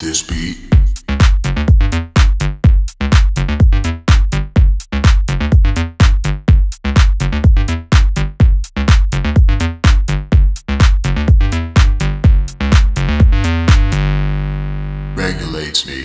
This beat. Regulates me.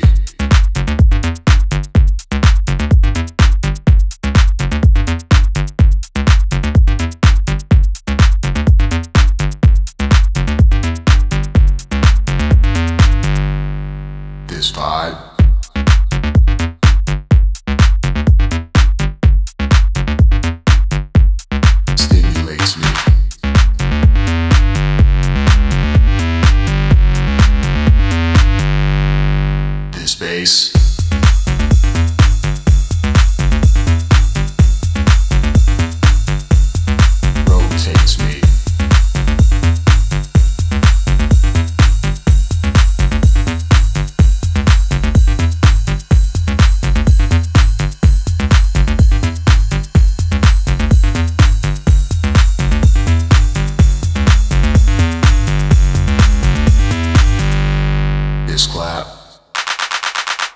Bass. Rotates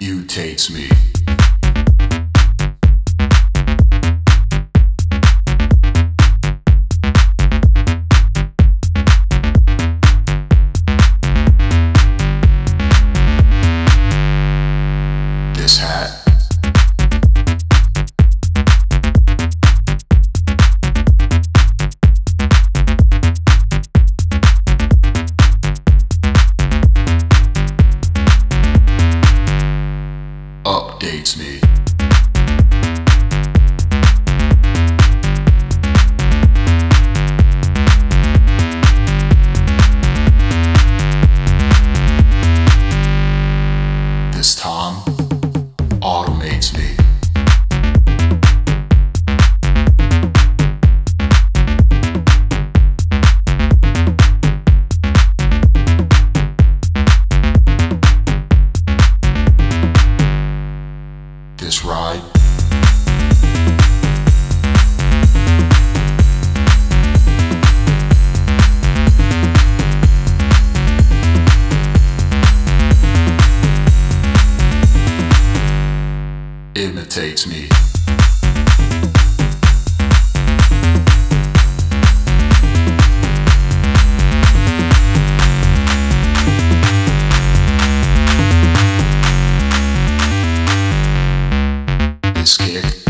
This mutates me. Updates me. This ride imitates me. nice gig.